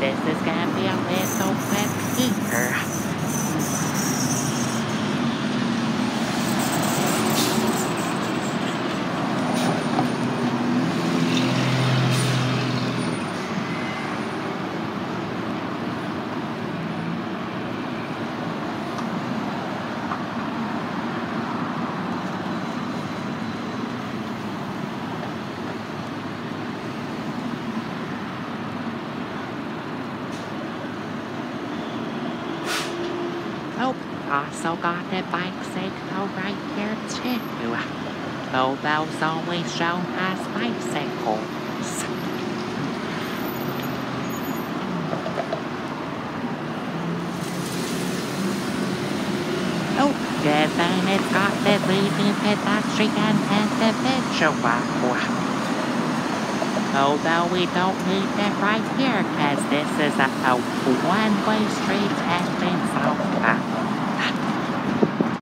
This is gonna be a little quick here. Oh, also got a bicycle right here too. Bobo's always shown us bicycles. Oh, given it's got the leading pedestrian individual. Although we don't need it right here, cause this is a, one-way street heading south.